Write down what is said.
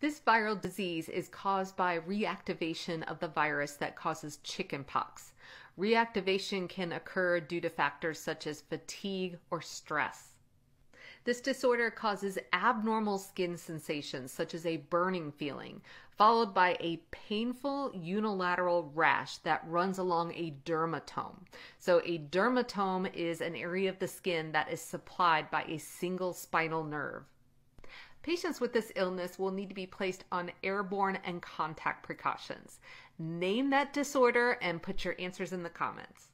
This viral disease is caused by reactivation of the virus that causes chickenpox. Reactivation can occur due to factors such as fatigue or stress. This disorder causes abnormal skin sensations, such as a burning feeling, followed by a painful unilateral rash that runs along a dermatome. So, a dermatome is an area of the skin that is supplied by a single spinal nerve. Patients with this illness will need to be placed on airborne and contact precautions. Name that disorder and put your answers in the comments.